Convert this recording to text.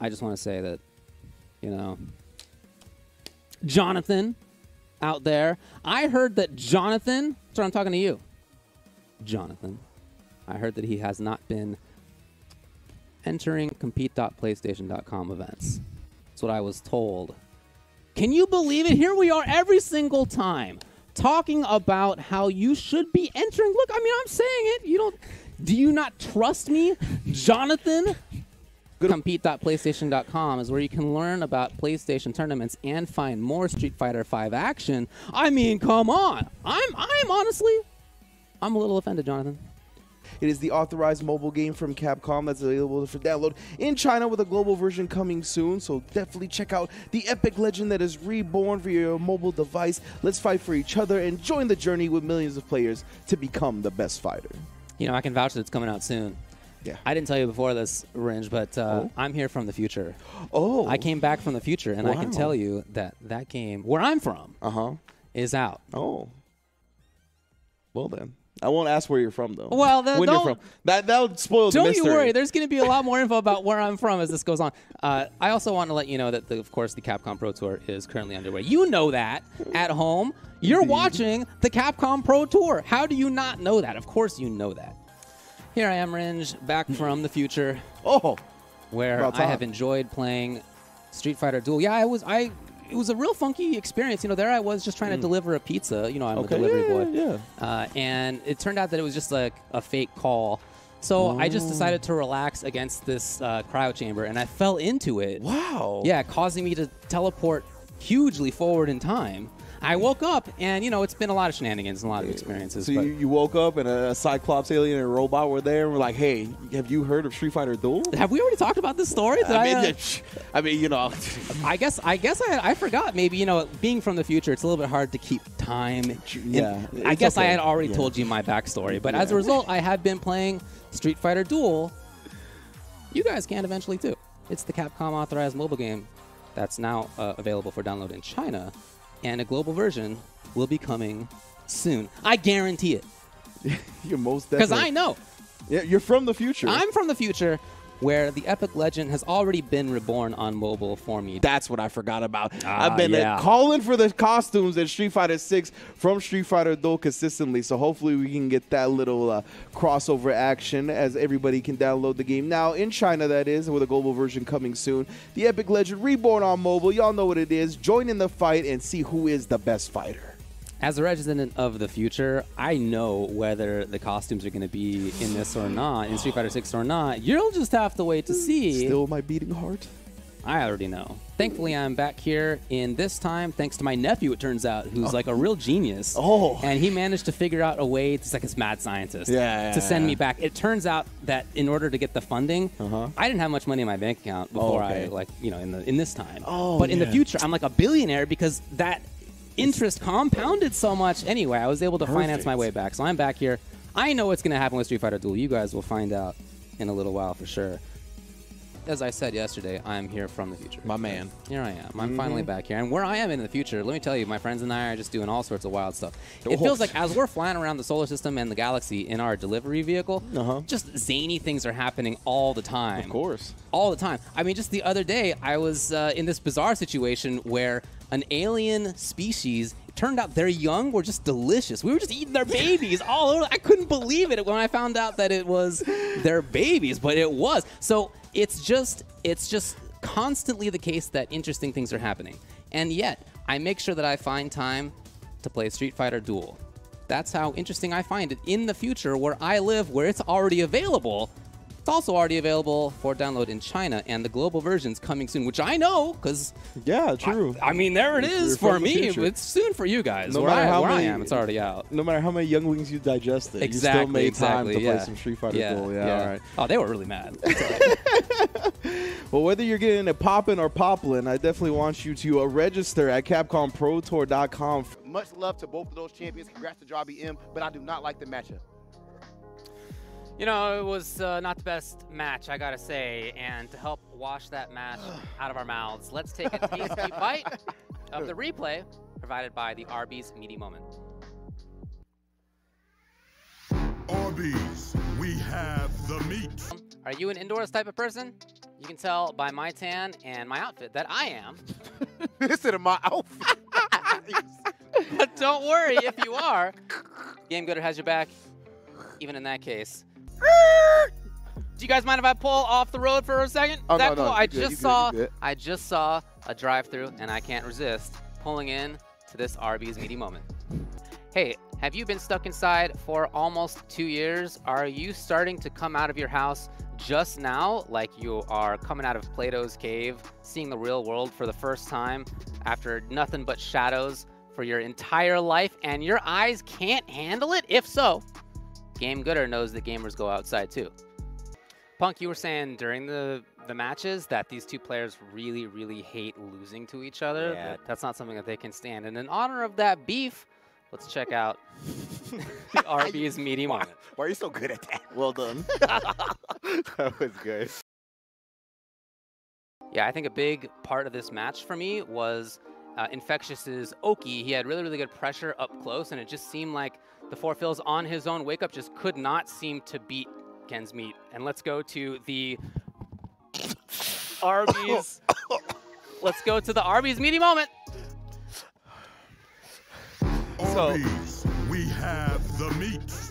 I just want to say that, you know, Jonathan out there, I heard that Jonathan, so I'm talking to you, Jonathan, I heard that he has not been entering compete.playstation.com events. That's what I was told. Can you believe it? Here we are every single time talking about how you should be entering. Look, I mean, I'm saying it. You don't. Do you not trust me, Jonathan? Compete.playstation.com is where you can learn about PlayStation tournaments and find more Street Fighter V action. I mean, come on. I'm I'm honestly I'm a little offended, Jonathan. It is the authorized mobile game from Capcom that's available for download in China with a global version coming soon. So definitely check out the epic legend that is reborn for your mobile device. Let's fight for each other and join the journey with millions of players to become the best fighter. You know, I can vouch that it's coming out soon. Yeah. I didn't tell you before this, Ringe, but uh, Oh. I'm here from the future. Oh. I came back from the future, and I can tell you that that game, where I'm from, Uh huh. is out. Oh. Well then. I won't ask where you're from though. Well, then when you're from. That that would spoil the Don't you worry. There's going to be a lot more info about where I'm from as this goes on. Uh, I also want to let you know that, the, of course, the Capcom Pro Tour is currently underway. You know that at home. You're watching the Capcom Pro Tour. How do you not know that? Of course, you know that. Here I am, Ringe, back from the future. Oh. where I have enjoyed playing Street Fighter Duel. Yeah, I was I it was a real funky experience. You know, there I was just trying to deliver a pizza. You know, I'm. Okay, a delivery boy. yeah, Uh, and it turned out that it was just like a fake call. So I Oh. just decided to relax against this uh, cryo chamber, and I fell into it. Wow. Yeah, causing me to teleport hugely forward in time. I woke up, and you know, it's been a lot of shenanigans and a lot of experiences. So but you, you woke up and a Cyclops alien and a robot were there and were like, "Hey, have you heard of Street Fighter Duel?" have we already talked about this story? Did I mean, uh, I mean, you know, I guess I guess I, I forgot. Maybe you know, being from the future, it's a little bit hard to keep time. And Yeah, I guess I had already Yeah. told you my backstory, but as a result, I have been playing Street Fighter Duel. You guys can eventually too. It's the Capcom authorized mobile game that's now uh, available for download in China, and a global version will be coming soon. I guarantee it you're most definitely. because. I know Yeah, you're from the future. I'm from the future. Where the epic legend has already been reborn on mobile for me. That's what I forgot about. Ah, I've been uh, yeah. calling for the costumes in Street Fighter 6 from Street Fighter Duel consistently. So hopefully we can get that little uh, crossover action as everybody can download the game now in China. That is with a global version coming soon. The Epic Legend reborn on mobile. Y'all know what it is. Join in the fight and see who is the best fighter. As a resident of the future, I know whether the costumes are going to be in this or not, in Street Fighter 6 or not. You'll just have to wait to see. Still my beating heart. I already know. Thankfully, I'm back here in this time, thanks to my nephew, it turns out, who's like a real genius. Oh. And he managed to figure out a way, it's like this mad scientist, Yeah, to send me back. It turns out that in order to get the funding, Uh-huh. I didn't have much money in my bank account before okay. I, like, you know, in, the, in this time. Oh, but in the future, I'm like a billionaire because that interest compounded so much. Anyway, I was able to finance my way back. So I'm back here. I know what's going to happen with Street Fighter Duel. You guys will find out in a little while for sure. As I said yesterday, I'm here from the future. My man. Here I am. I'm finally back here. And where I am in the future, let me tell you, my friends and I are just doing all sorts of wild stuff. It Oh. feels like as we're flying around the solar system and the galaxy in our delivery vehicle, Uh-huh. just zany things are happening all the time. Of course. All the time. I mean, just the other day, I was uh, in this bizarre situation where an alien species. Turned out their young were just delicious. We were just eating their babies all over. I couldn't believe it when I found out that it was their babies, but it was. So it's just it's just constantly the case that interesting things are happening. And yet, I make sure that I find time to play Street Fighter Duel. That's how interesting I find it in the future where I live, where it's already available. It's also already available for download in China, and the global version's coming soon, which I know because Yeah, true. I mean there it You're is from for me. It's soon for you guys. No where matter I, how where I am, it's already out. no matter how many younglings you digested, Exactly. you still made time exactly, to play yeah. some Street Fighter yeah, Duel. Yeah, all right. Oh, they were really mad. Well, whether you're getting it poppin' or poplin, I definitely want you to uh, register at CapcomProTour.com. Much love to both of those champions. Congrats to Jarby M, but I do not like the matchup. You know, it was uh, not the best match, I gotta say. And to help wash that match out of our mouths, let's take a tasty bite of the replay provided by the Arby's Meaty Moment. Arby's, we have the meat. Are you an indoors type of person? You can tell by my tan and my outfit that I am. Listen to my outfit. but don't worry if you are. Game Gooder has your back, even in that case. Do you guys mind if I pull off the road for a second? Oh, that no, no, cool? you I good, just saw good. I just saw a drive-through and I can't resist pulling in to this Arby's meaty moment. Hey, have you been stuck inside for almost two years? Are you starting to come out of your house just now, like you are coming out of Plato's cave, seeing the real world for the first time after nothing but shadows for your entire life, and your eyes can't handle it? If so, Game Gooder knows that gamers go outside too. Punk, you were saying during the the matches that these two players really, really hate losing to each other. Yeah. That- That's not something that they can stand. And in honor of that beef, let's check out the Arby's meaty moment. Why are you so good at that? Well done. that was good. Yeah, I think a big part of this match for me was uh, Infexious's Oki. He had really, really good pressure up close, and it just seemed like the four fills on his own wake up just could not seem to beat Ken's meat. And let's go to the Arby's. let's go to the Arby's meaty moment. So- we have the meat.